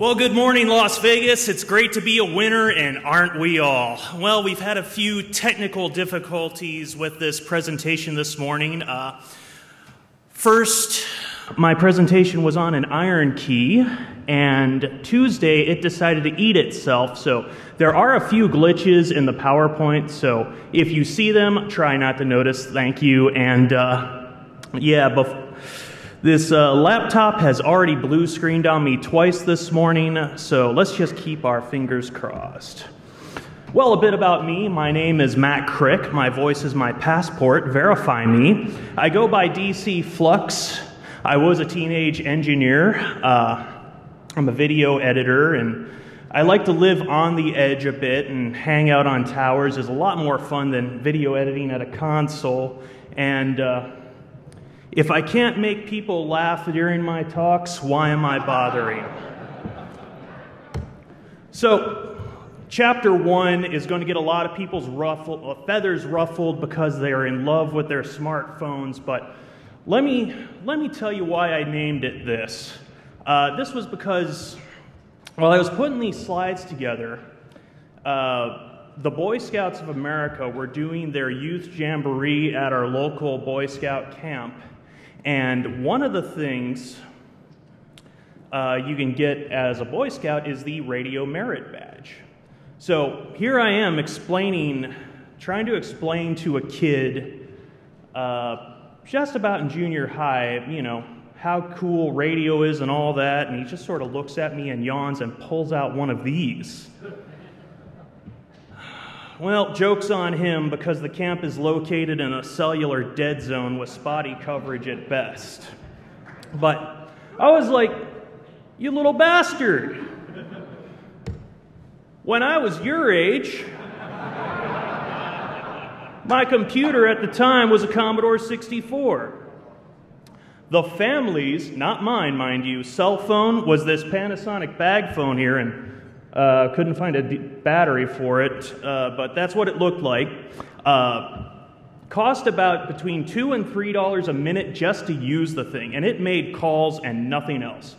Well, good morning, Las Vegas. It's great to be a winner, and aren't we all? Well, we've had a few technical difficulties with this presentation this morning. Uh, first, my presentation was on an IronKey, and Tuesday it decided to eat itself. So there are a few glitches in the PowerPoint. So if you see them, try not to notice. Thank you. And uh, yeah, before. This uh, laptop has already blue screened on me twice this morning, so let's just keep our fingers crossed. Well, a bit about me. My name is Matt Krick. My voice is my passport. Verify me. I go by DCFluX. I was a teenage engineer. Uh, I'm a video editor, and I like to live on the edge a bit and hang out on towers. is a lot more fun than video editing at a console. And uh, if I can't make people laugh during my talks, why am I bothering? So, chapter one is going to get a lot of people's uh, feathers ruffled because they are in love with their smartphones. But let me, let me tell you why I named it this. Uh, this was because while I was putting these slides together, uh, the Boy Scouts of America were doing their youth jamboree at our local Boy Scout camp. And one of the things uh, you can get as a Boy Scout is the Radio Merit Badge. So here I am explaining, trying to explain to a kid uh, just about in junior high, you know, how cool radio is and all that, and he just sort of looks at me and yawns and pulls out one of these. Well, joke's on him because the camp is located in a cellular dead zone with spotty coverage at best. But I was like, you little bastard. When I was your age, my computer at the time was a Commodore 64. The family's, not mine, mind you, cell phone was this Panasonic bag phone here, and uh, couldn't find a d- battery for it, uh, but that's what it looked like. Uh, cost about between two and three dollars a minute just to use the thing, and it made calls and nothing else.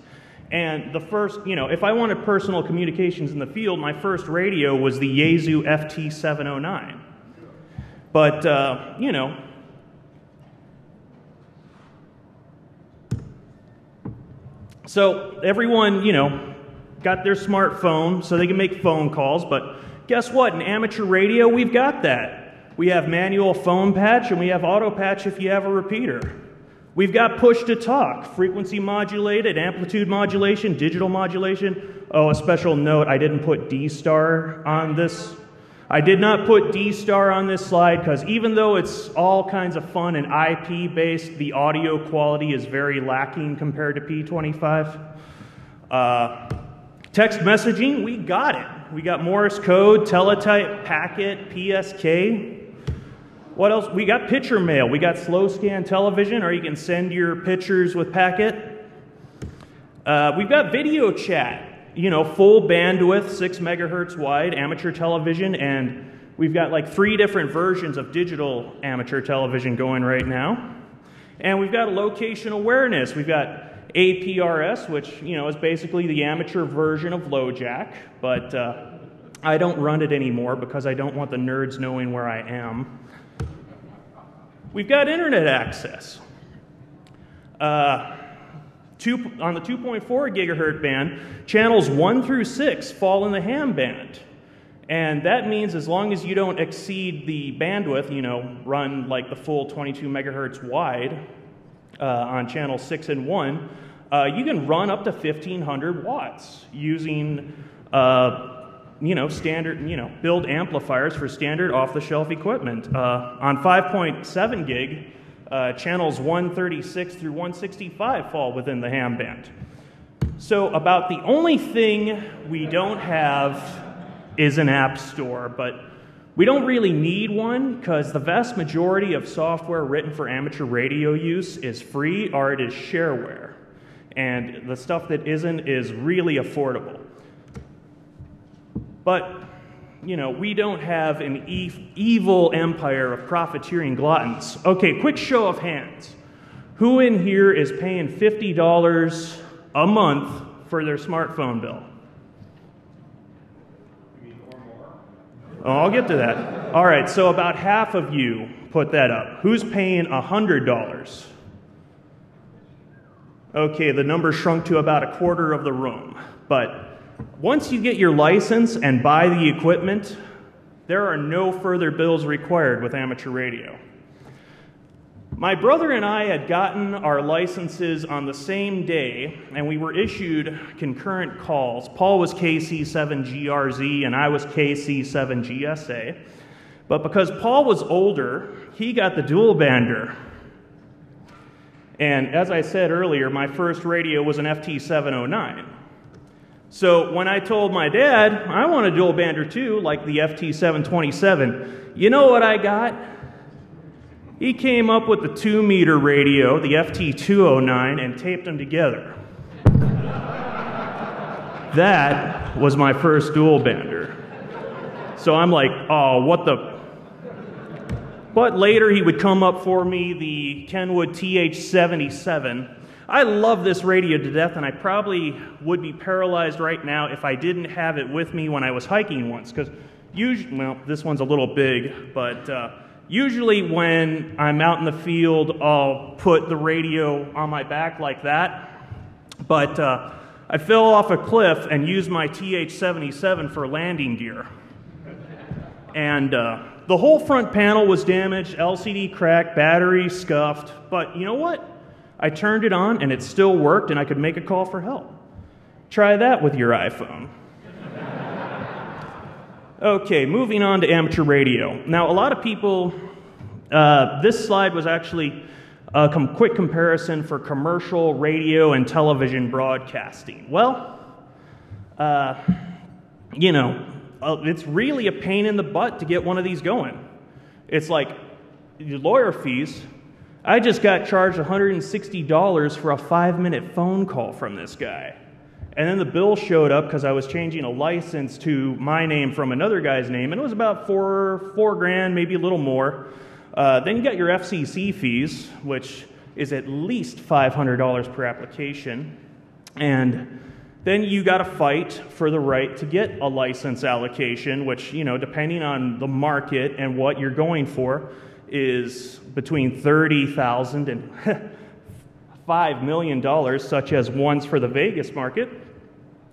And the first, you know, if I wanted personal communications in the field, my first radio was the Yaesu FT709. But, uh, you know, so everyone, you know, got their smartphone so they can make phone calls, but guess what? In amateur radio, we've got that. We have manual phone patch and we have auto patch if you have a repeater. We've got push to talk, frequency modulated, amplitude modulation, digital modulation. Oh, a special note I didn't put D-STAR on this. I did not put D-STAR on this slide because even though it's all kinds of fun and IP based, the audio quality is very lacking compared to P25. Uh, Text messaging, we got it. We got Morse code, teletype, packet, PSK. What else? We got picture mail. We got slow scan television, or you can send your pictures with packet. Uh, we've got video chat, you know, full bandwidth, six megahertz wide, amateur television, and we've got like three different versions of digital amateur television going right now. And we've got location awareness. We've got APRS, which you know is basically the amateur version of LoJack, but uh, I don't run it anymore because I don't want the nerds knowing where I am. We've got internet access. Uh, two, on the 2.4 gigahertz band, channels 1 through 6 fall in the ham band. And that means as long as you don't exceed the bandwidth, you know, run like the full 22 megahertz wide, uh, on channel 6 and 1, uh, you can run up to 1500 watts using uh, you know standard you know build amplifiers for standard off-the-shelf equipment. Uh, on 5.7 gig uh, channels 136 through 165 fall within the ham band. So about the only thing we don't have is an app store but we don't really need one because the vast majority of software written for amateur radio use is free or it is shareware. And the stuff that isn't is really affordable. But, you know, we don't have an e- evil empire of profiteering gluttons. Okay, quick show of hands. Who in here is paying $50 a month for their smartphone bill? Oh, I'll get to that. All right, so about half of you put that up. Who's paying $100? Okay, the number shrunk to about a quarter of the room. But once you get your license and buy the equipment, there are no further bills required with amateur radio. My brother and I had gotten our licenses on the same day, and we were issued concurrent calls. Paul was KC7GRZ, and I was KC7GSA. But because Paul was older, he got the dual bander. And as I said earlier, my first radio was an FT709. So when I told my dad, I want a dual bander too, like the FT727, you know what I got? He came up with the two meter radio, the FT209, and taped them together. that was my first dual bander. So I'm like, oh, what the. But later he would come up for me the Kenwood TH77. I love this radio to death, and I probably would be paralyzed right now if I didn't have it with me when I was hiking once. Because usually, well, this one's a little big, but. Uh, Usually, when I'm out in the field, I'll put the radio on my back like that. But uh, I fell off a cliff and used my TH 77 for landing gear. And uh, the whole front panel was damaged, LCD cracked, battery scuffed. But you know what? I turned it on and it still worked, and I could make a call for help. Try that with your iPhone. Okay, moving on to amateur radio. Now, a lot of people, uh, this slide was actually a com- quick comparison for commercial radio and television broadcasting. Well, uh, you know, uh, it's really a pain in the butt to get one of these going. It's like lawyer fees. I just got charged $160 for a five minute phone call from this guy. And then the bill showed up because I was changing a license to my name from another guy's name, and it was about four, four grand, maybe a little more. Uh, then you got your FCC fees, which is at least $500 per application. And then you got to fight for the right to get a license allocation, which, you know, depending on the market and what you're going for, is between 30,000 and $5 million, such as ones for the Vegas market,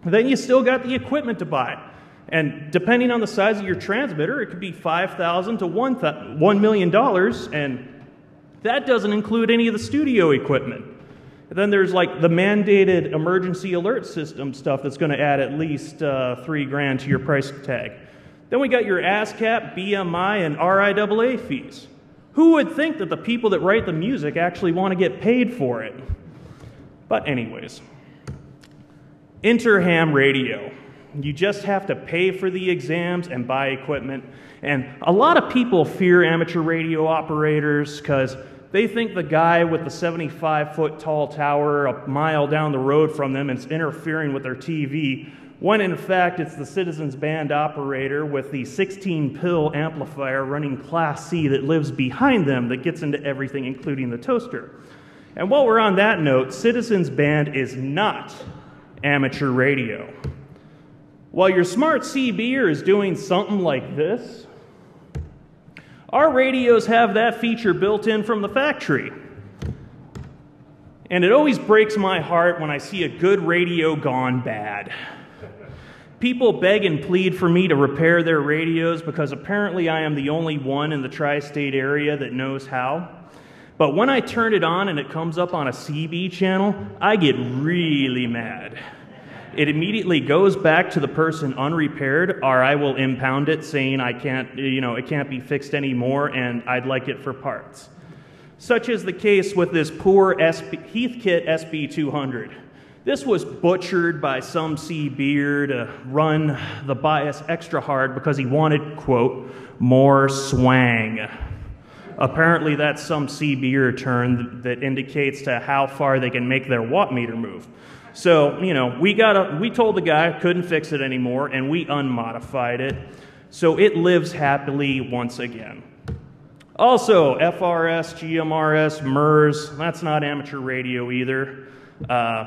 then you still got the equipment to buy. And depending on the size of your transmitter, it could be 5,000 to $1 million, and that doesn't include any of the studio equipment. And then there's like the mandated emergency alert system stuff that's going to add at least uh, three grand to your price tag. Then we got your ASCAP, BMI, and RIAA fees. Who would think that the people that write the music actually want to get paid for it? But, anyways, Interham radio. You just have to pay for the exams and buy equipment. And a lot of people fear amateur radio operators because they think the guy with the 75 foot tall tower a mile down the road from them is interfering with their TV when in fact it's the Citizens Band operator with the 16 pill amplifier running Class C that lives behind them that gets into everything, including the toaster. And while we're on that note, Citizens Band is not amateur radio. While your smart CBer is doing something like this, our radios have that feature built in from the factory. And it always breaks my heart when I see a good radio gone bad. People beg and plead for me to repair their radios because apparently I am the only one in the tri state area that knows how. But when I turn it on and it comes up on a CB channel, I get really mad. It immediately goes back to the person unrepaired, or I will impound it saying I can't, you know, it can't be fixed anymore and I'd like it for parts. Such is the case with this poor SB, Heathkit SB200. This was butchered by some CBer to run the bias extra hard because he wanted, quote, more swang. Apparently, that's some CBer term that indicates to how far they can make their watt meter move. So, you know, we got a, we told the guy couldn't fix it anymore, and we unmodified it. So it lives happily once again. Also, FRS, GMRS, MURS, that's not amateur radio either. Uh,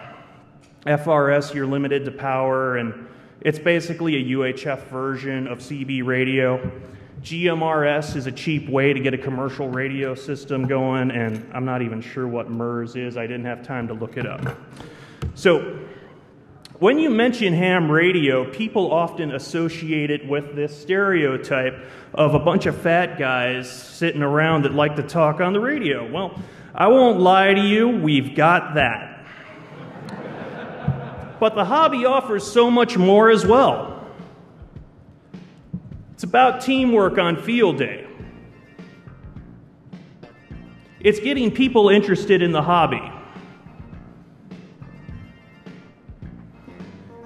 FRS, you're limited to power, and it's basically a UHF version of CB radio. GMRS is a cheap way to get a commercial radio system going, and I'm not even sure what MURS is. I didn't have time to look it up. So, when you mention ham radio, people often associate it with this stereotype of a bunch of fat guys sitting around that like to talk on the radio. Well, I won't lie to you, we've got that. But the hobby offers so much more as well. It's about teamwork on field day. It's getting people interested in the hobby.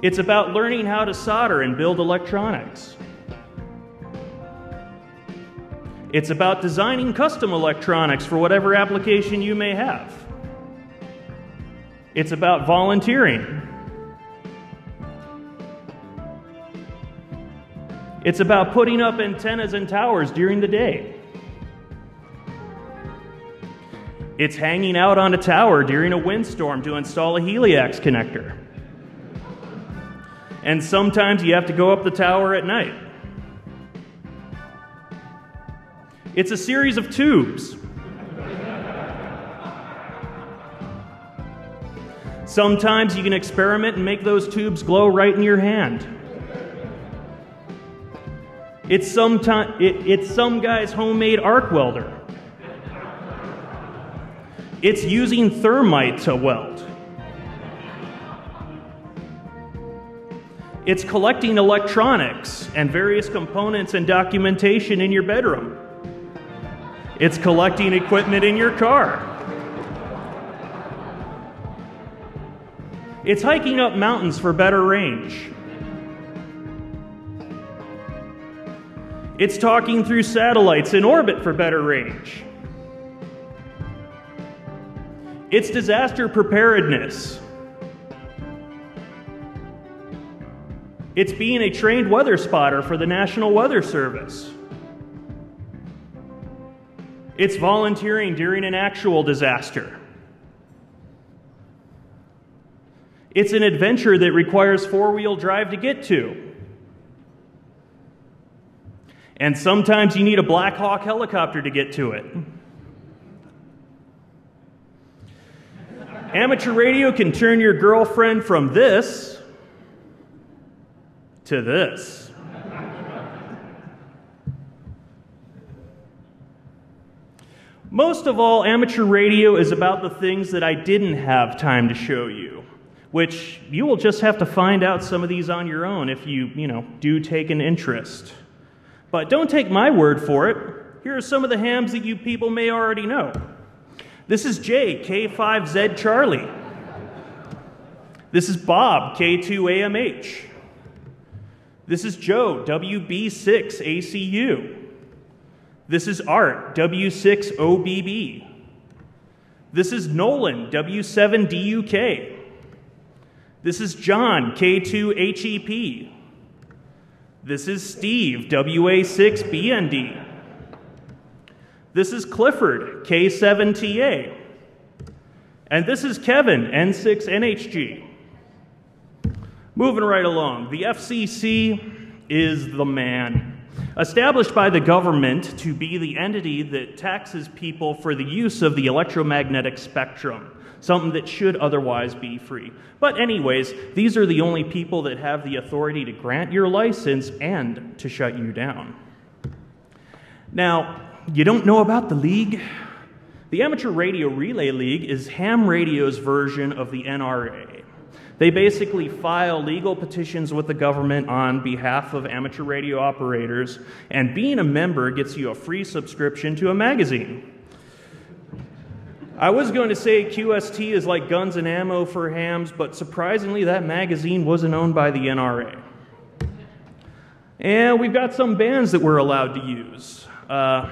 It's about learning how to solder and build electronics. It's about designing custom electronics for whatever application you may have. It's about volunteering. It's about putting up antennas and towers during the day. It's hanging out on a tower during a windstorm to install a Heliax connector. And sometimes you have to go up the tower at night. It's a series of tubes. Sometimes you can experiment and make those tubes glow right in your hand. It's some, time, it, it's some guy's homemade arc welder. It's using thermite to weld. It's collecting electronics and various components and documentation in your bedroom. It's collecting equipment in your car. It's hiking up mountains for better range. It's talking through satellites in orbit for better range. It's disaster preparedness. It's being a trained weather spotter for the National Weather Service. It's volunteering during an actual disaster. It's an adventure that requires four wheel drive to get to. And sometimes you need a Black Hawk helicopter to get to it. Amateur radio can turn your girlfriend from this to this. Most of all, amateur radio is about the things that I didn't have time to show you, which you will just have to find out some of these on your own if you, you know, do take an interest. But don't take my word for it. Here are some of the hams that you people may already know. This is Jay, K5Z Charlie. This is Bob, K2AMH. This is Joe, WB6ACU. This is Art, W6OBB. This is Nolan, W7DUK. This is John, K2HEP. This is Steve, WA6BND. This is Clifford, K7TA. And this is Kevin, N6NHG. Moving right along, the FCC is the man. Established by the government to be the entity that taxes people for the use of the electromagnetic spectrum something that should otherwise be free. But, anyways, these are the only people that have the authority to grant your license and to shut you down. Now, you don't know about the league? The Amateur Radio Relay League is ham radio's version of the NRA. They basically file legal petitions with the government on behalf of amateur radio operators, and being a member gets you a free subscription to a magazine. I was going to say QST is like guns and ammo for hams, but surprisingly, that magazine wasn't owned by the NRA. And we've got some bands that we're allowed to use. Uh,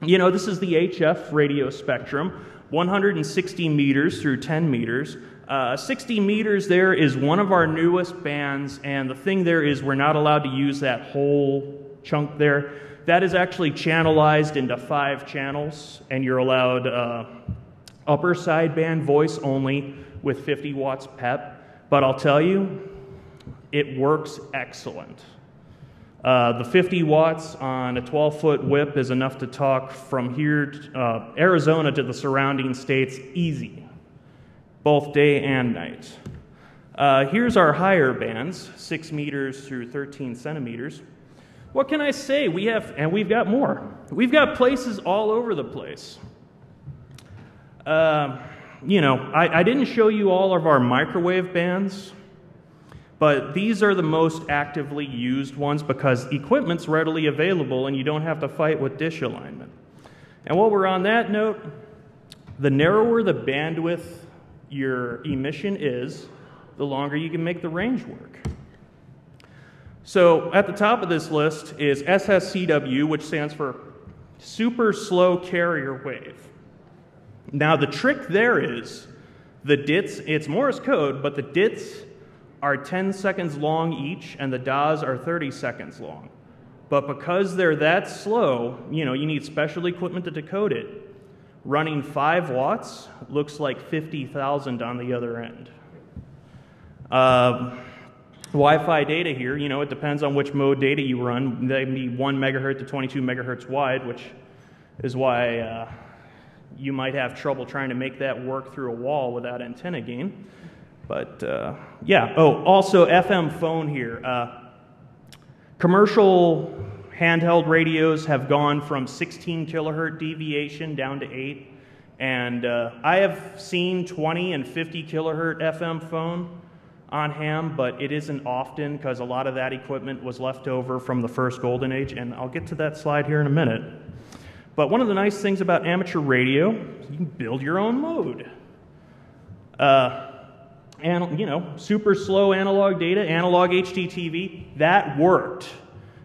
you know, this is the HF radio spectrum 160 meters through 10 meters. Uh, 60 meters there is one of our newest bands, and the thing there is we're not allowed to use that whole chunk there. That is actually channelized into five channels, and you're allowed uh, upper sideband voice only, with 50 watts PEP, but I'll tell you, it works excellent. Uh, the 50 watts on a 12 foot whip is enough to talk from here, to, uh, Arizona, to the surrounding states easy, both day and night. Uh, here's our higher bands, 6 meters through 13 centimeters. What can I say? We have, and we've got more. We've got places all over the place. Uh, you know, I, I didn't show you all of our microwave bands. But these are the most actively used ones because equipment's readily available and you don't have to fight with dish alignment. And while we're on that note, the narrower the bandwidth your emission is, the longer you can make the range work. So at the top of this list is SSCW, which stands for Super Slow Carrier Wave. Now the trick there is the DITs, it's Morse code, but the DITs are 10 seconds long each, and the DAHs are 30 seconds long. But because they're that slow, you know, you need special equipment to decode it. Running 5 watts looks like 50,000 on the other end. Uh, Wi-Fi data here, you know, it depends on which mode data you run. They can be 1 megahertz to 22 megahertz wide, which is why uh, you might have trouble trying to make that work through a wall without antenna gain. But uh, yeah, oh, also FM phone here. Uh, commercial handheld radios have gone from 16 kilohertz deviation down to 8. And uh, I have seen 20 and 50 kilohertz FM phone on ham, but it isn't often because a lot of that equipment was left over from the first golden age, and I'll get to that slide here in a minute. But one of the nice things about amateur radio, you can build your own mode. Uh, and you know, super slow analog data, analog HDTV, that worked.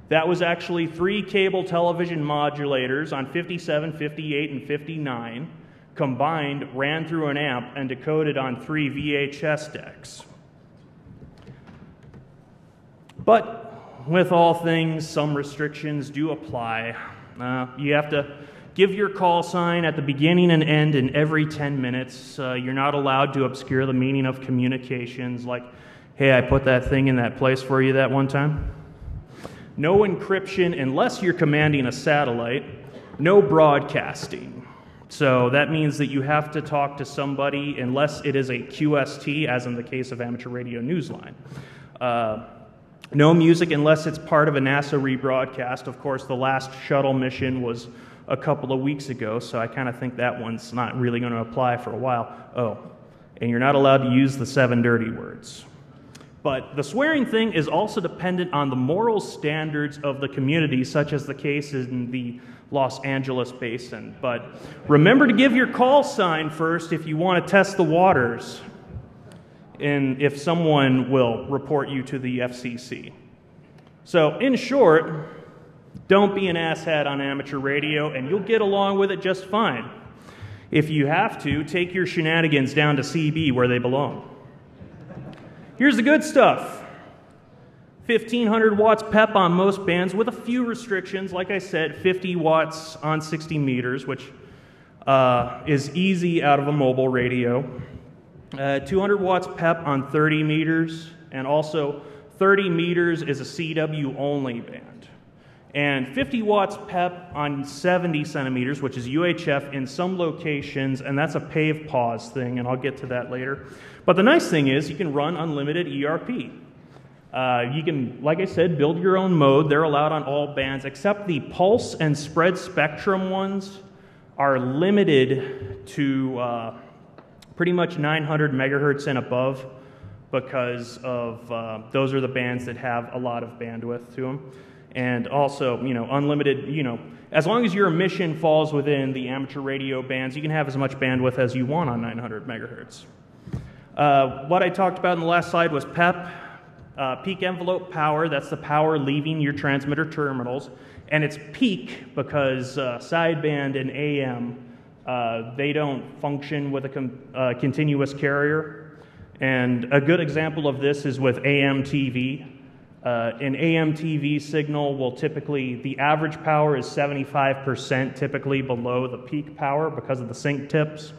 That was actually three cable television modulators on 57, 58, and 59 combined, ran through an amp, and decoded on three VHS decks. But with all things, some restrictions do apply. Uh, you have to give your call sign at the beginning and end in every 10 minutes. Uh, you're not allowed to obscure the meaning of communications, like, hey, I put that thing in that place for you that one time. No encryption unless you're commanding a satellite. No broadcasting. So that means that you have to talk to somebody unless it is a QST, as in the case of Amateur Radio Newsline. Uh, no music unless it's part of a NASA rebroadcast. Of course, the last shuttle mission was a couple of weeks ago, so I kind of think that one's not really going to apply for a while. Oh, and you're not allowed to use the seven dirty words. But the swearing thing is also dependent on the moral standards of the community, such as the case in the Los Angeles basin. But remember to give your call sign first if you want to test the waters and if someone will report you to the FCC. So, in short, don't be an asshat on amateur radio, and you'll get along with it just fine. If you have to, take your shenanigans down to CB where they belong. Here's the good stuff 1500 watts PEP on most bands with a few restrictions. Like I said, 50 watts on 60 meters, which uh, is easy out of a mobile radio. Uh, 200 watts PEP on 30 meters, and also 30 meters is a CW only band and 50 watts PEP on 70 centimeters, which is UHF in some locations, and that's a PAVE PAWS thing, and I'll get to that later. But the nice thing is you can run unlimited ERP. Uh, you can, like I said, build your own mode. They're allowed on all bands, except the pulse and spread spectrum ones are limited to uh, pretty much 900 megahertz and above because of uh, those are the bands that have a lot of bandwidth to them and also, you know, unlimited, you know, as long as your emission falls within the amateur radio bands, you can have as much bandwidth as you want on 900 megahertz. Uh, what I talked about in the last slide was PEP, uh, peak envelope power. That's the power leaving your transmitter terminals. And it's peak because uh, sideband and AM, uh, they don't function with a com- uh, continuous carrier. And a good example of this is with AM TV. Uh, an AM TV signal will typically, the average power is 75% typically below the peak power because of the sync tips.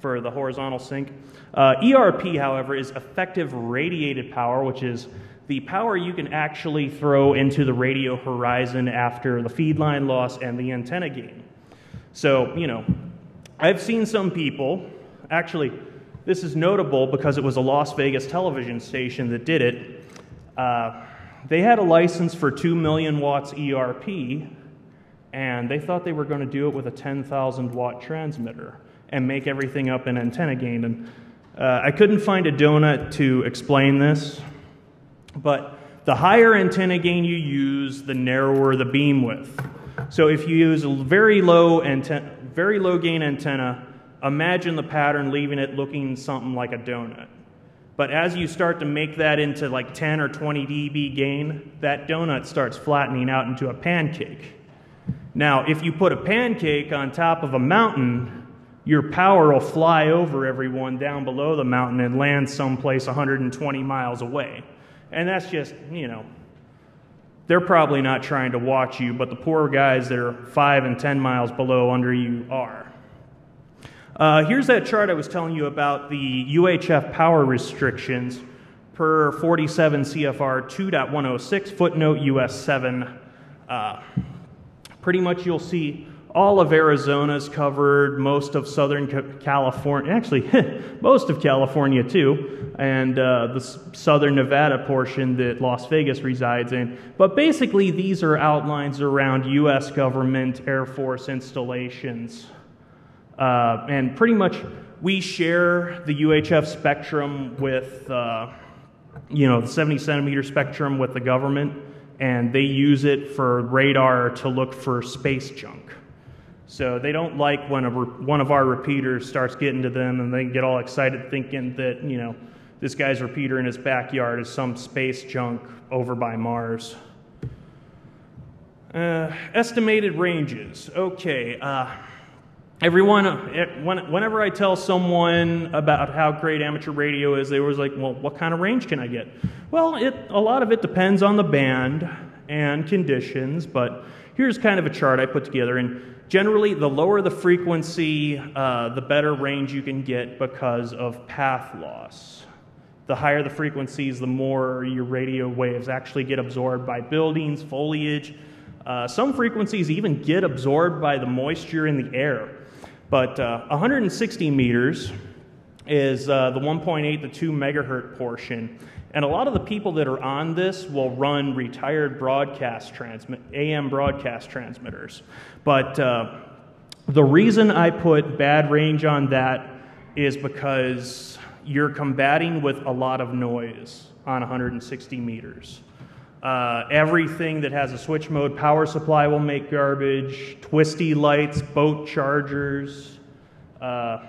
for the horizontal sync. Uh, ERP, however, is effective radiated power, which is the power you can actually throw into the radio horizon after the feed line loss and the antenna gain. So, you know, I've seen some people, actually, this is notable because it was a Las Vegas television station that did it. Uh, they had a license for 2 million watts ERP, and they thought they were going to do it with a 10,000 watt transmitter and make everything up in antenna gain. And uh, I couldn't find a donut to explain this, but the higher antenna gain you use, the narrower the beam width. So if you use a very low, antenna, very low gain antenna, imagine the pattern leaving it looking something like a donut. But as you start to make that into like 10 or 20 dB gain, that donut starts flattening out into a pancake. Now, if you put a pancake on top of a mountain, your power will fly over everyone down below the mountain and land someplace 120 miles away. And that's just, you know, they're probably not trying to watch you, but the poor guys that are five and 10 miles below under you are. Uh, here's that chart I was telling you about the UHF power restrictions per 47 CFR 2.106, footnote US 7. Uh, pretty much you'll see all of Arizona's covered, most of Southern California, actually, most of California too, and uh, the Southern Nevada portion that Las Vegas resides in. But basically, these are outlines around U.S. government Air Force installations. Uh, and pretty much, we share the UHF spectrum with, uh, you know, the 70 centimeter spectrum with the government, and they use it for radar to look for space junk. So they don't like when a, one of our repeaters starts getting to them and they get all excited thinking that, you know, this guy's repeater in his backyard is some space junk over by Mars. Uh, estimated ranges. Okay. Uh, everyone, uh, whenever I tell someone about how great amateur radio is, they always like, well, what kind of range can I get? Well, it, a lot of it depends on the band and conditions, but here's kind of a chart I put together. And Generally, the lower the frequency, uh, the better range you can get because of path loss. The higher the frequencies, the more your radio waves actually get absorbed by buildings, foliage. Uh, some frequencies even get absorbed by the moisture in the air. But uh, 160 meters is uh, the 1.8 to 2 megahertz portion. And a lot of the people that are on this will run retired broadcast transmit, AM broadcast transmitters. But uh, the reason I put bad range on that is because you're combating with a lot of noise on 160 meters. Uh, everything that has a switch mode power supply will make garbage, twisty lights, boat chargers. Uh,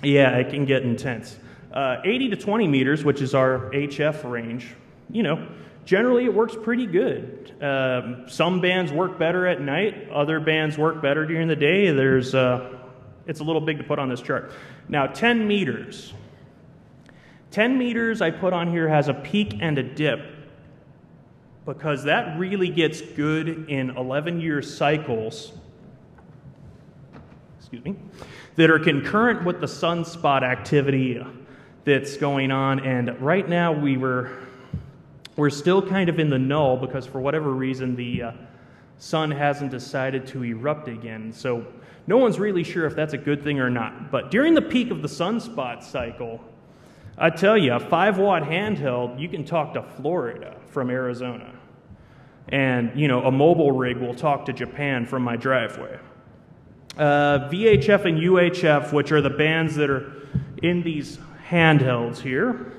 yeah, it can get intense. Uh, 80 to 20 meters, which is our HF range, you know, generally it works pretty good. Um, some bands work better at night, other bands work better during the day. There's, uh, it's a little big to put on this chart. Now, 10 meters. 10 meters I put on here has a peak and a dip because that really gets good in 11 year cycles. Excuse me. That are concurrent with the sunspot activity that's going on. And right now we were we're still kind of in the null because for whatever reason the uh, sun hasn't decided to erupt again. So no one's really sure if that's a good thing or not. But during the peak of the sunspot cycle, I tell you, a five watt handheld, you can talk to Florida from Arizona. And, you know, a mobile rig will talk to Japan from my driveway. Uh, VHF and UHF, which are the bands that are in these handhelds here.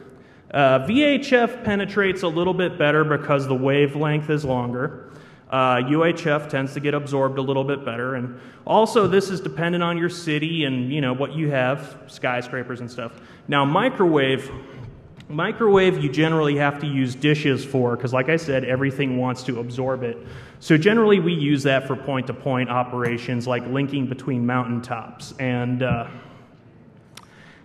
Uh, VHF penetrates a little bit better because the wavelength is longer. Uh, UHF tends to get absorbed a little bit better, and also this is dependent on your city and you know what you have, skyscrapers and stuff. Now microwave, microwave you generally have to use dishes for because, like I said, everything wants to absorb it. So generally we use that for point-to-point operations, like linking between mountaintops and. Uh,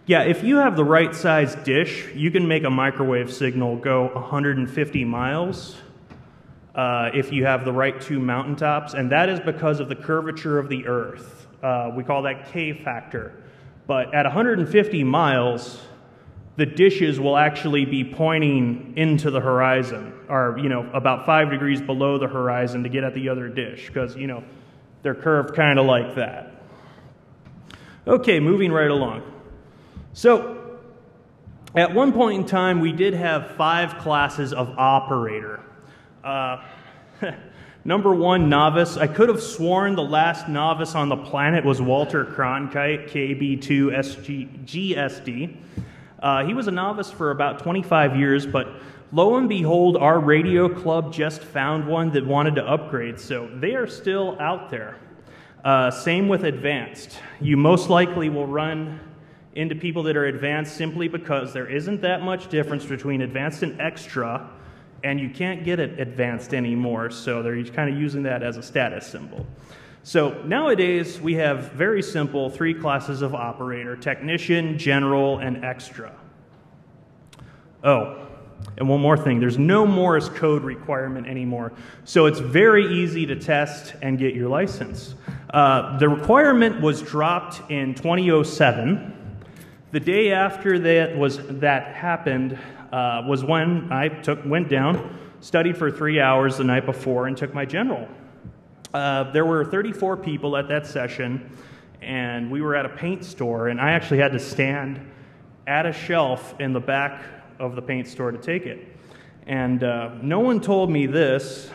yeah, if you have the right size dish, you can make a microwave signal go 150 miles uh, if you have the right two mountaintops, and that is because of the curvature of the Earth. Uh, we call that K factor. But at 150 miles, the dishes will actually be pointing into the horizon, or you know, about five degrees below the horizon to get at the other dish, because you know, they're curved kind of like that. Okay, moving right along. So, at one point in time, we did have five classes of operator. Uh, number one, novice. I could have sworn the last novice on the planet was Walter Cronkite, KB2 GSD. Uh, he was a novice for about 25 years, but lo and behold, our radio club just found one that wanted to upgrade, so they are still out there. Uh, same with advanced. You most likely will run into people that are advanced simply because there isn't that much difference between advanced and extra, and you can't get it advanced anymore, so they're kind of using that as a status symbol. So nowadays, we have very simple three classes of operator technician, general, and extra. Oh, and one more thing there's no Morse code requirement anymore. So it's very easy to test and get your license. Uh, the requirement was dropped in 2007. The day after that, was, that happened uh, was when I took, went down, studied for three hours the night before, and took my general. Uh, there were 34 people at that session, and we were at a paint store, and I actually had to stand at a shelf in the back of the paint store to take it. And uh, no one told me this,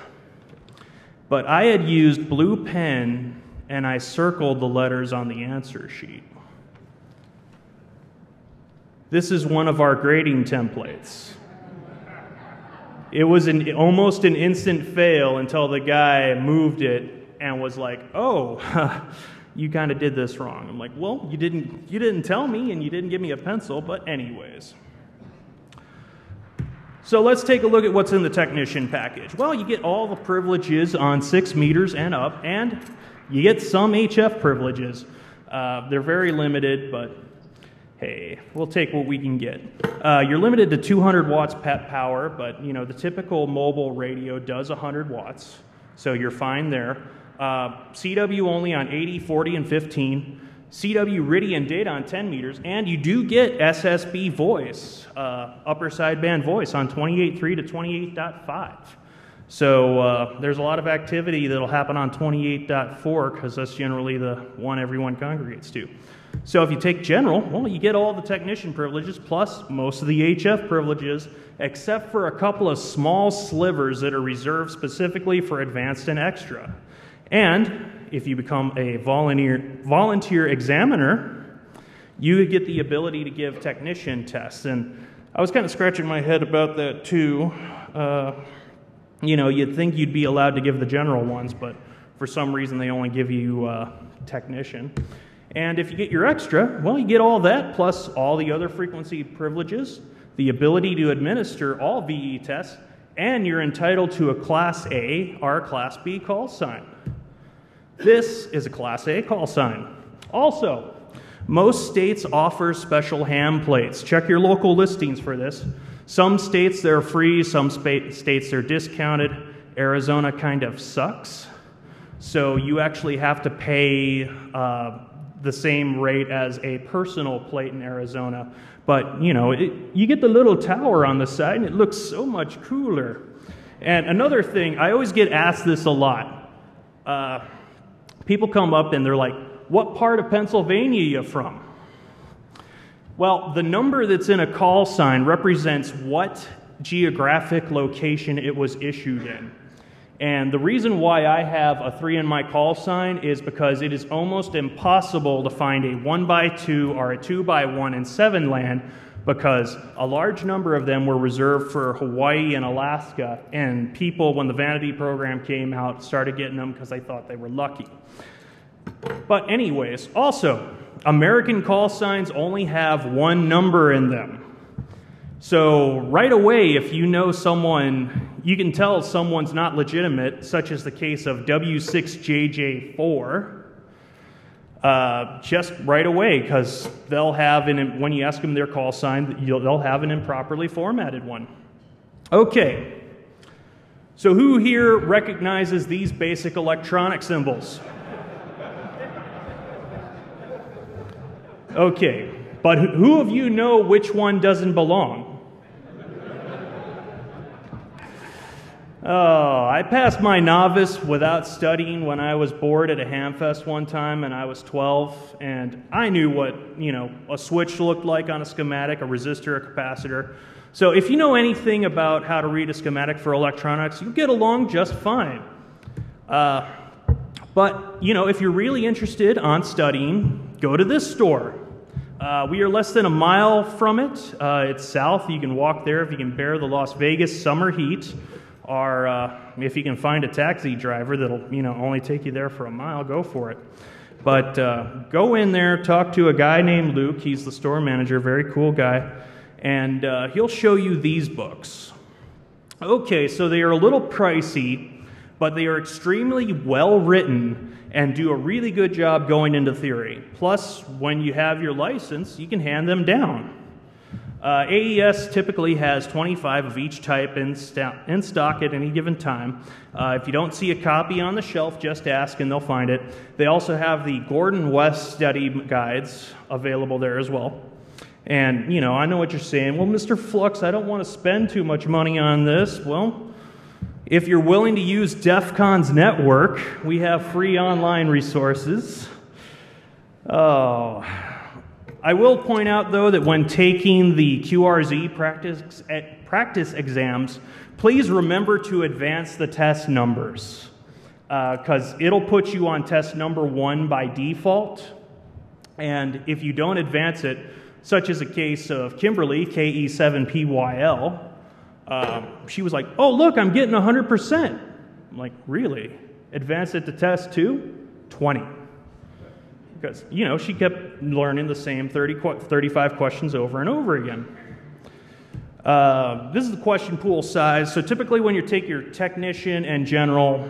but I had used blue pen and I circled the letters on the answer sheet. This is one of our grading templates. It was an, almost an instant fail until the guy moved it and was like, "Oh, you kind of did this wrong." I'm like, "Well, you didn't you didn't tell me and you didn't give me a pencil, but anyways." So let's take a look at what's in the technician package. Well, you get all the privileges on 6 meters and up, and you get some HF privileges. Uh, they're very limited, but hey, we'll take what we can get. Uh, you're limited to 200 watts PEP power, but you know the typical mobile radio does 100 watts, so you're fine there. Uh, CW only on 80, 40, and 15. CW Ridian data on 10 meters, and you do get SSB voice, uh, upper sideband voice on 28.3 to 28.5. So uh, there's a lot of activity that'll happen on 28.4 because that's generally the one everyone congregates to. So if you take general, well, you get all the technician privileges plus most of the HF privileges, except for a couple of small slivers that are reserved specifically for advanced and extra. And if you become a volunteer, volunteer examiner, you get the ability to give technician tests. And I was kind of scratching my head about that too. Uh, you know, you'd think you'd be allowed to give the general ones, but for some reason they only give you uh, technician. And if you get your extra, well, you get all that plus all the other frequency privileges, the ability to administer all VE tests, and you're entitled to a Class A or Class B call sign. This is a Class A call sign. Also, most states offer special ham plates. Check your local listings for this. Some states they're free, some states they're discounted. Arizona kind of sucks. So you actually have to pay uh, the same rate as a personal plate in Arizona. But, you know, it, you get the little tower on the side and it looks so much cooler. And another thing, I always get asked this a lot. Uh, People come up and they're like, What part of Pennsylvania you from? Well, the number that's in a call sign represents what geographic location it was issued in. And the reason why I have a three in my call sign is because it is almost impossible to find a one by two or a two by one in seven land because a large number of them were reserved for Hawaii and Alaska. And people, when the vanity program came out, started getting them because they thought they were lucky. But, anyways, also, American call signs only have one number in them. So, right away, if you know someone, you can tell someone's not legitimate, such as the case of W6JJ4, uh, just right away, because they'll have, an, when you ask them their call sign, they'll have an improperly formatted one. Okay, so who here recognizes these basic electronic symbols? Okay, but who of you know which one doesn't belong? Oh, I passed my novice without studying when I was bored at a hamfest one time and I was 12, and I knew what, you know, a switch looked like on a schematic, a resistor, a capacitor. So if you know anything about how to read a schematic for electronics, you get along just fine. Uh, but, you know, if you're really interested on studying, go to this store. Uh, we are less than a mile from it. Uh, it's south. You can walk there if you can bear the Las Vegas summer heat are uh, if you can find a taxi driver that'll you know only take you there for a mile, go for it. But uh, go in there, talk to a guy named Luke. He's the store manager, very cool guy, and uh, he'll show you these books. Okay, so they are a little pricey, but they are extremely well written and do a really good job going into theory. Plus, when you have your license, you can hand them down. Uh, AES typically has 25 of each type in, st- in stock at any given time. Uh, if you don't see a copy on the shelf, just ask and they'll find it. They also have the Gordon West study guides available there as well. And, you know, I know what you're saying. Well, Mr. Flux, I don't want to spend too much money on this. Well, if you're willing to use DEF CON's network, we have free online resources. Oh, I will point out, though, that when taking the QRZ practice, eh, practice exams, please remember to advance the test numbers because uh, it'll put you on test number one by default. And if you don't advance it, such as a case of Kimberly, KE7PYL, uh, she was like, Oh, look, I'm getting 100%. I'm like, Really? Advance it to test two? 20 because, you know, she kept learning the same 30, 35 questions over and over again. Uh, this is the question pool size. So typically, when you take your technician and general,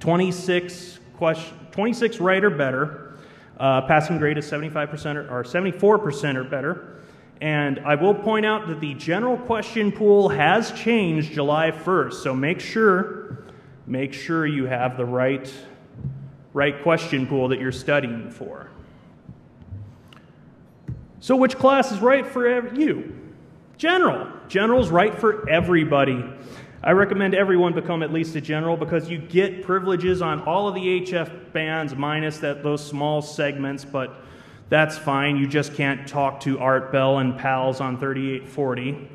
26, question, 26 right or better, uh, passing grade is 75% or, or 74% or better. And I will point out that the general question pool has changed July 1st, so make sure, make sure you have the right right question pool that you're studying for. So, which class is right for you? General. General's right for everybody. I recommend everyone become at least a general because you get privileges on all of the HF bands minus that those small segments, but that's fine. You just can't talk to Art Bell and pals on 3840.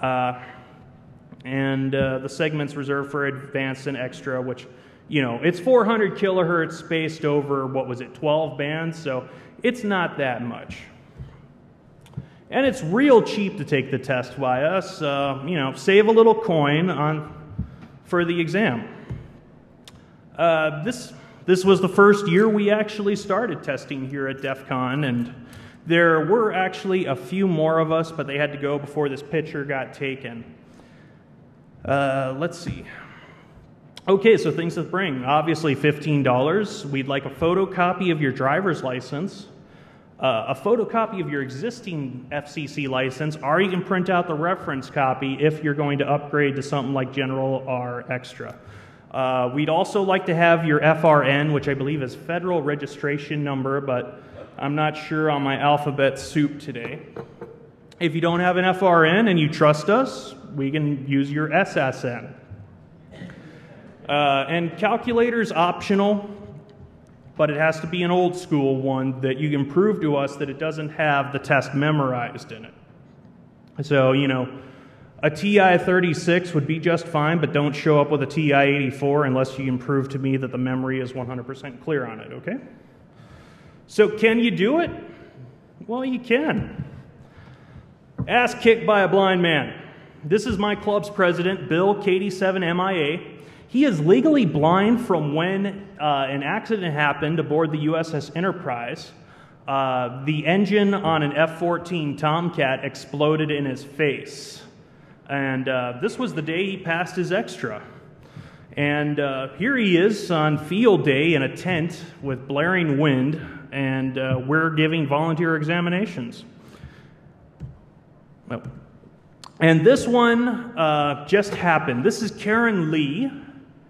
Uh, and uh, the segments reserved for advanced and extra, which you know, it's 400 kilohertz spaced over, what was it, 12 bands, so it's not that much. And it's real cheap to take the test by us. Uh, you know, save a little coin on, for the exam. Uh, this, this was the first year we actually started testing here at DEF CON, and there were actually a few more of us, but they had to go before this picture got taken. Uh, let's see. Okay, so things to bring. Obviously, $15. We'd like a photocopy of your driver's license, uh, a photocopy of your existing FCC license, or you can print out the reference copy if you're going to upgrade to something like General or Extra. Uh, we'd also like to have your FRN, which I believe is Federal Registration Number, but I'm not sure on my alphabet soup today. If you don't have an FRN and you trust us, we can use your SSN. Uh, and calculator's optional, but it has to be an old school one that you can prove to us that it doesn't have the test memorized in it. So, you know, a TI 36 would be just fine, but don't show up with a TI 84 unless you can prove to me that the memory is 100% clear on it, okay? So, can you do it? Well, you can. Ass kicked by a blind man. This is my club's president, Bill KD7MIA. He is legally blind from when uh, an accident happened aboard the USS Enterprise. Uh, the engine on an F 14 Tomcat exploded in his face. And uh, this was the day he passed his extra. And uh, here he is on field day in a tent with blaring wind, and uh, we're giving volunteer examinations. Well, and this one uh, just happened. This is Karen Lee.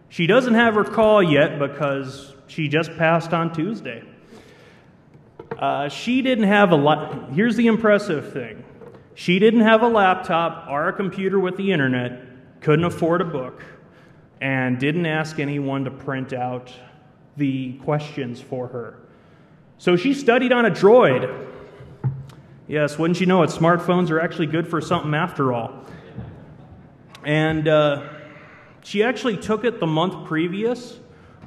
She doesn't have her call yet because she just passed on Tuesday. Uh, she didn't have a lot. Here's the impressive thing she didn't have a laptop or a computer with the internet, couldn't afford a book, and didn't ask anyone to print out the questions for her. So she studied on a droid. Yes, wouldn't you know it? Smartphones are actually good for something after all. And uh, she actually took it the month previous,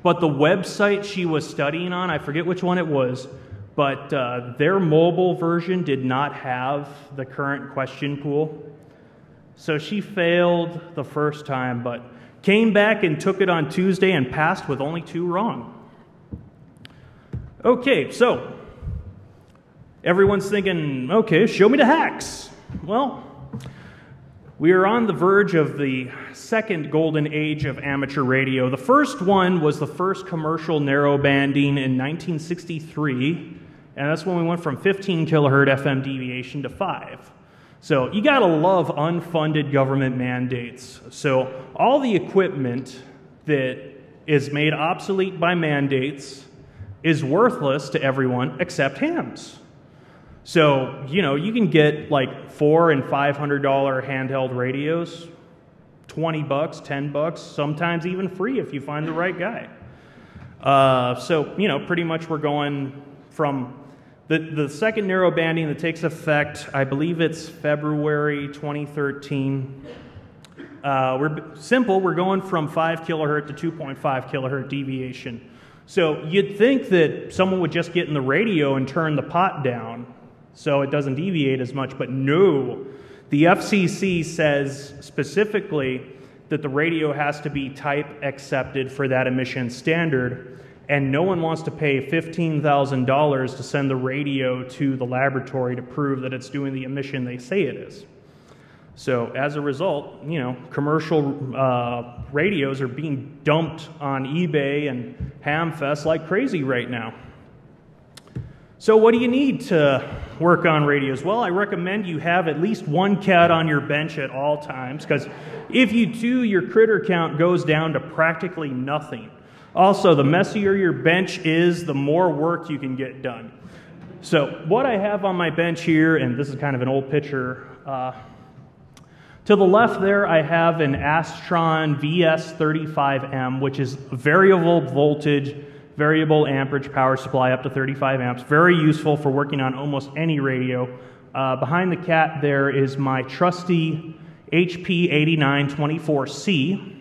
but the website she was studying on, I forget which one it was, but uh, their mobile version did not have the current question pool. So she failed the first time, but came back and took it on Tuesday and passed with only two wrong. Okay, so everyone's thinking, okay, show me the hacks. Well, we are on the verge of the second golden age of amateur radio. The first one was the first commercial narrowbanding in 1963, and that's when we went from 15 kilohertz FM deviation to 5. So you got to love unfunded government mandates. So all the equipment that is made obsolete by mandates is worthless to everyone except hams. So, you know, you can get like four and five hundred dollar handheld radios, 20 bucks, 10 bucks, sometimes even free if you find the right guy. Uh, so, you know, pretty much we're going from the, the second narrow banding that takes effect, I believe it's February 2013. Uh, we're simple, we're going from 5 kilohertz to 2.5 kilohertz deviation. So you'd think that someone would just get in the radio and turn the pot down so it doesn't deviate as much, but no. The FCC says specifically that the radio has to be type accepted for that emission standard, and no one wants to pay $15,000 to send the radio to the laboratory to prove that it's doing the emission they say it is. So as a result, you know, commercial uh, radios are being dumped on eBay and Hamfest like crazy right now. So what do you need to work on radios? Well, I recommend you have at least one cat on your bench at all times because if you do, your critter count goes down to practically nothing. Also, the messier your bench is, the more work you can get done. So what I have on my bench here, and this is kind of an old picture. Uh, to the left there, I have an Astron VS35M, which is variable voltage, variable amperage power supply up to 35 amps. Very useful for working on almost any radio. Uh, behind the cat there is my trusty HP8924C.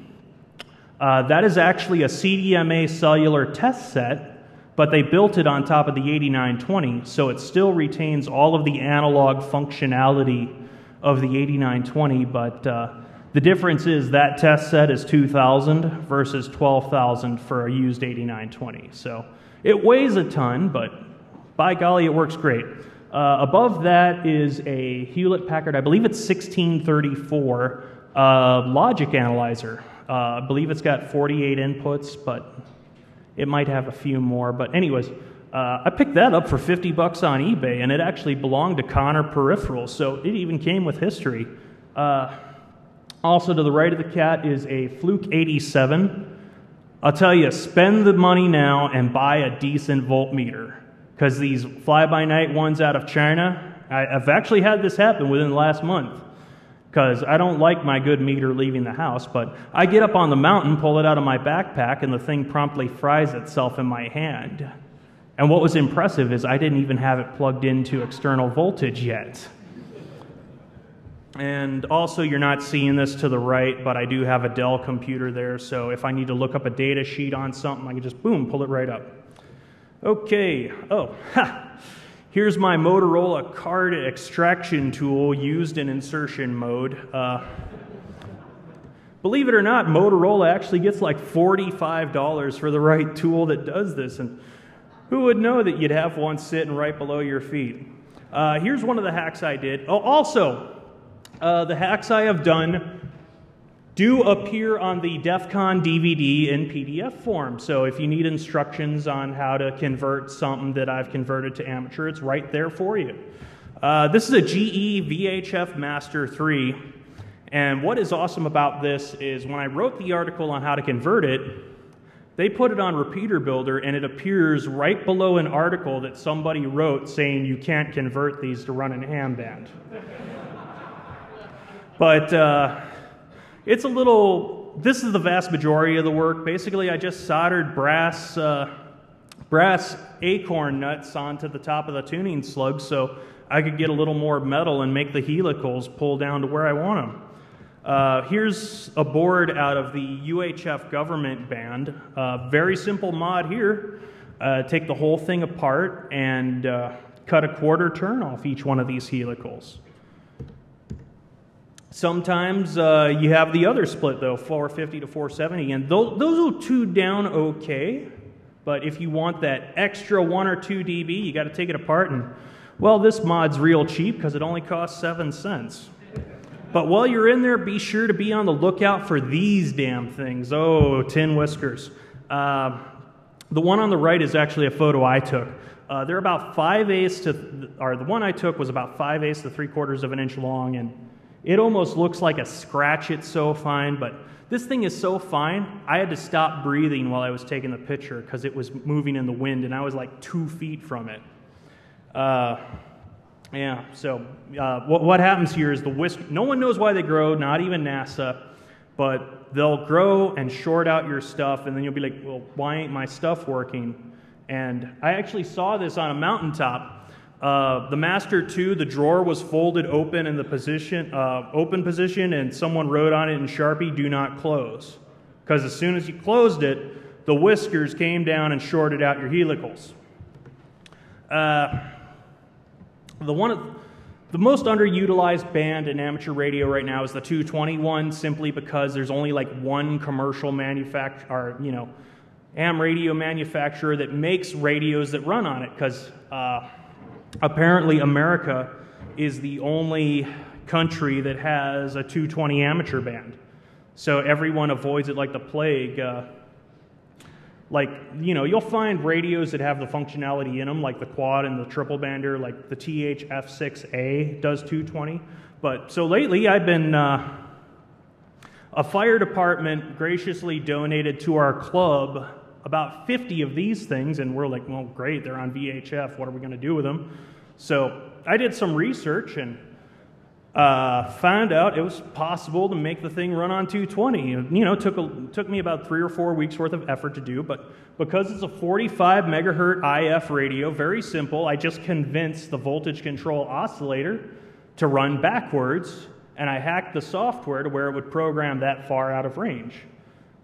Uh, that is actually a CDMA cellular test set, but they built it on top of the 8920, so it still retains all of the analog functionality of the 8920, but uh, the difference is that test set is 2,000 versus 12,000 for a used 8920. So it weighs a ton, but by golly, it works great. Uh, above that is a Hewlett Packard, I believe it's 1634 uh, logic analyzer. Uh, I believe it's got 48 inputs, but it might have a few more. But, anyways, uh, I picked that up for 50 bucks on eBay, and it actually belonged to Conner Peripherals, so it even came with history. Also, to the right of the cat is a Fluke 87. I'll tell you, spend the money now and buy a decent voltmeter, because these fly by night ones out of China, I, have actually had this happen within the last month because I don't like my good meter leaving the house, but I get up on the mountain, pull it out of my backpack, and the thing promptly fries itself in my hand. And what was impressive is I didn't even have it plugged into external voltage yet. And also, you're not seeing this to the right, but I do have a Dell computer there, so if I need to look up a data sheet on something, I can just boom, pull it right up. Okay, oh, ha. Here's my Motorola card extraction tool used in insertion mode. Uh, believe it or not, Motorola actually gets like $45 for the right tool that does this. And who would know that you'd have one sitting right below your feet? Uh, here's one of the hacks I did. Oh, also, uh, the hacks I have done do appear on the DEF CON DVD in PDF form. So if you need instructions on how to convert something that I've converted to amateur, it's right there for you. Uh, this is a GE VHF Master 3. And what is awesome about this is when I wrote the article on how to convert it, They put it on Repeater Builder, and it appears right below an article that somebody wrote saying you can't convert these to run in ham band. But uh, it's a little. This is the vast majority of the work. Basically, I just soldered brass uh, brass acorn nuts onto the top of the tuning slug so I could get a little more metal and make the helicals pull down to where I want them. Uh, here's a board out of the UHF government band. Uh, very simple mod here. Uh, take the whole thing apart and uh, cut a quarter turn off each one of these helicals. Sometimes uh, you have the other split though, 450 to 470, and those, those will tune down okay. But if you want that extra one or two dB, you got to take it apart. And well, this mod's real cheap because it only costs seven cents. But while you're in there, be sure to be on the lookout for these damn things. Oh, tin whiskers. Uh, the one on the right is actually a photo I took. Uh, they're about five eighths to, or the one I took was about five eighths to three quarters of an inch long, and it almost looks like a scratch. It's so fine, but this thing is so fine. I had to stop breathing while I was taking the picture because it was moving in the wind, and I was like two feet from it. Uh, yeah, so uh, what, what happens here is the whisk, no one knows why they grow, not even NASA, but they'll grow and short out your stuff, and then you'll be like, well, why ain't my stuff working? And I actually saw this on a mountaintop. Uh, the Master 2, the drawer was folded open in the position, uh, open position, and someone wrote on it in Sharpie, do not close. Because as soon as you closed it, the whiskers came down and shorted out your helicals. Uh, the one of the most underutilized band in amateur radio right now is the 221, simply because there's only like one commercial manufacturer, or you know, am radio manufacturer that makes radios that run on it. Because uh, apparently America is the only country that has a 220 amateur band, so everyone avoids it like the plague. Uh, like you know you'll find radios that have the functionality in them like the quad and the triple bander like the TH-F6A does 220 but so lately i've been uh, a fire department graciously donated to our club about 50 of these things and we're like well great they're on vhf what are we going to do with them so i did some research and uh, found out it was possible to make the thing run on 220. You know, took, a, took me about three or four weeks worth of effort to do, but because it's a 45 megahertz IF radio, very simple, I just convinced the voltage control oscillator to run backwards, and I hacked the software to where it would program that far out of range.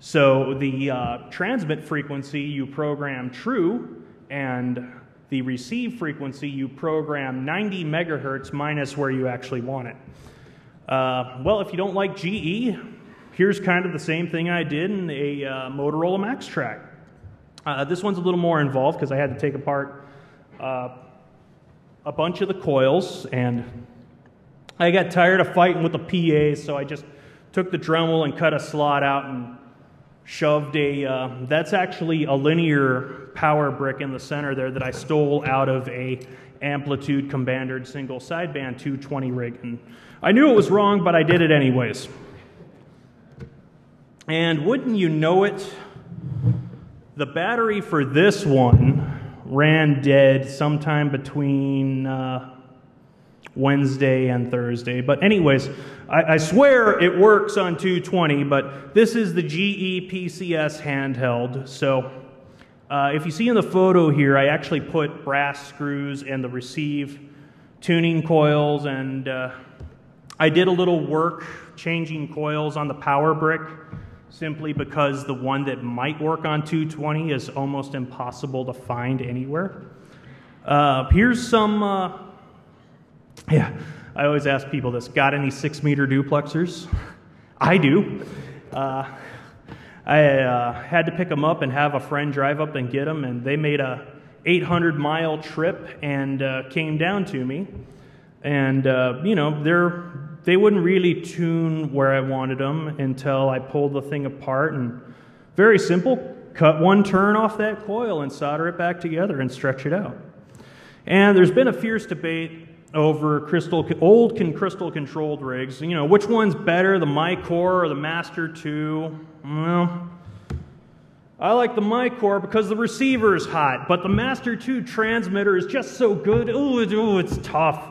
So the uh, transmit frequency you program true, and the receive frequency, you program 90 megahertz minus where you actually want it. Uh, well, if you don't like GE, here's kind of the same thing I did in a uh, Motorola Maxtrac. Uh, this one's a little more involved because I had to take apart uh, a bunch of the coils, and I got tired of fighting with the PAs, so I just took the Dremel and cut a slot out and shoved a, uh, that's actually a linear power brick in the center there that I stole out of a amplitude compandored single sideband 220 rig. And I knew it was wrong, but I did it anyways. And wouldn't you know it, the battery for this one ran dead sometime between uh, Wednesday and Thursday. But, anyways, I, I, swear it works on 220, but this is the GE PCS handheld. So, uh, if you see in the photo here, I actually put brass screws and the receive tuning coils, and uh, I did a little work changing coils on the power brick simply because the one that might work on 220 is almost impossible to find anywhere. Uh, here's some uh, yeah, I always ask people this got any six meter duplexers? I do. Uh, I uh, had to pick them up and have a friend drive up and get them, and they made a 800 mile trip and uh, came down to me. And, uh, you know, they're, they wouldn't really tune where I wanted them until I pulled the thing apart. And very simple cut one turn off that coil and solder it back together and stretch it out. And there's been a fierce debate over crystal, old can crystal controlled rigs. You know, which one's better, the Micor or the Master 2? Well, I like the Micor because the receiver is hot, but the Master 2 transmitter is just so good. Ooh, ooh it's tough.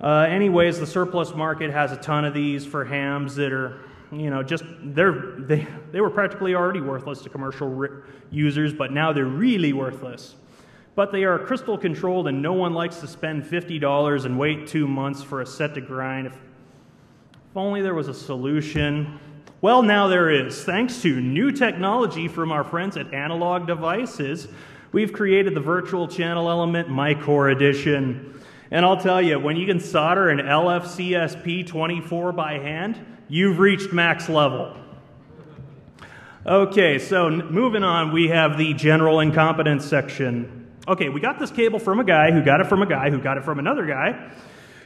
Uh, anyways, the surplus market has a ton of these for hams that are, you know, just they're they they were practically already worthless to commercial users, but now they're really worthless. But they are crystal controlled, and no one likes to spend fifty dollars and wait two months for a set to grind. If, if only there was a solution. Well, now there is. Thanks to new technology from our friends at Analog Devices, we've created the virtual channel element Micor Edition. And I'll tell you, when you can solder an LFCSP 24 by hand, you've reached max level. Okay, so moving on, we have the general incompetence section. Okay, we got this cable from a guy who got it from a guy who got it from another guy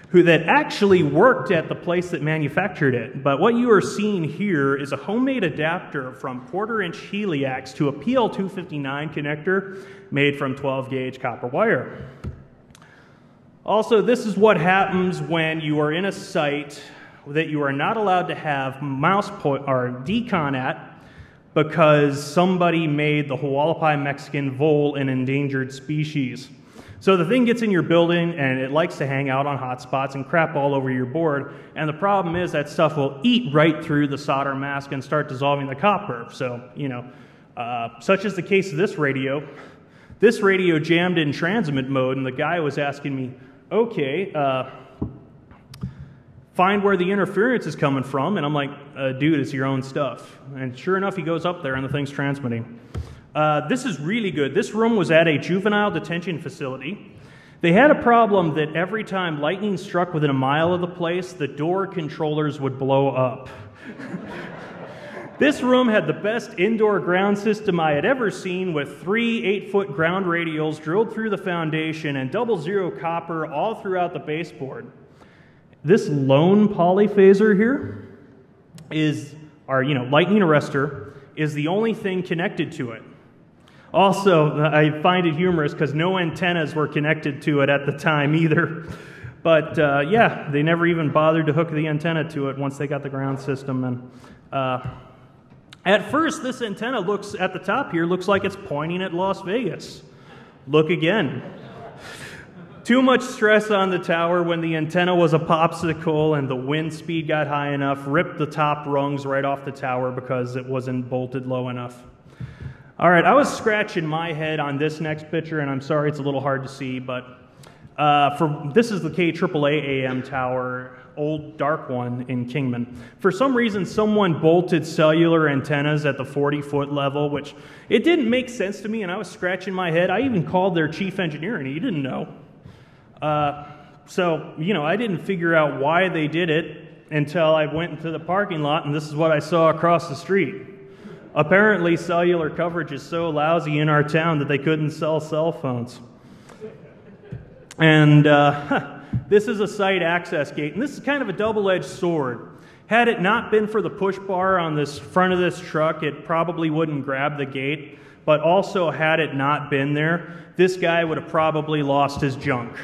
who that actually worked at the place that manufactured it. But what you are seeing here is a homemade adapter from quarter inch Heliax to a PL259 connector made from 12 gauge copper wire. Also, this is what happens when you are in a site that you are not allowed to have mouse or d-CON at because somebody made the Hualapai Mexican vole an endangered species. So the thing gets in your building and it likes to hang out on hot spots and crap all over your board. And the problem is that stuff will eat right through the solder mask and start dissolving the copper. So, you know, uh, such is the case of this radio. This radio jammed in transmit mode, and the guy was asking me, okay, uh, find where the interference is coming from. And I'm like, uh, dude, it's your own stuff. And sure enough, he goes up there and the thing's transmitting. Uh, this is really good. This room was at a juvenile detention facility. They had a problem that every time lightning struck within a mile of the place, the door controllers would blow up. This room had the best indoor ground system I had ever seen with three eight foot ground radials drilled through the foundation and double zero copper all throughout the baseboard. This lone polyphaser here is our you know lightning arrestor is the only thing connected to it. Also, I find it humorous because no antennas were connected to it at the time either. But uh, yeah, they never even bothered to hook the antenna to it once they got the ground system. And uh, at first, this antenna looks at the top here looks like it's pointing at Las Vegas. Look again. Too much stress on the tower when the antenna was a popsicle and the wind speed got high enough, ripped the top rungs right off the tower because it wasn't bolted low enough. All right, I was scratching my head on this next picture, and I'm sorry it's a little hard to see, but uh, for this is the KAAA AM tower, old dark one in Kingman. For some reason, someone bolted cellular antennas at the 40 foot level, which it didn't make sense to me, and I was scratching my head. I even called their chief engineer, and he didn't know. Uh, so, you know, I didn't figure out why they did it until I went into the parking lot, and this is what I saw across the street. Apparently, cellular coverage is so lousy in our town that they couldn't sell cell phones. And uh, this is a site access gate, and this is kind of a double edged sword. Had it not been for the push bar on this front of this truck, it probably wouldn't grab the gate. But also, had it not been there, this guy would have probably lost his junk.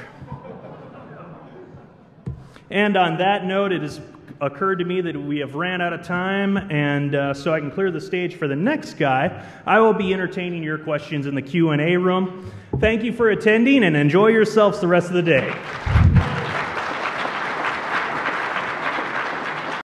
And on that note, it has occurred to me that we have ran out of time, and uh, so I can clear the stage for the next guy. I will be entertaining your questions in the Q and A room. Thank you for attending, and enjoy yourselves the rest of the day.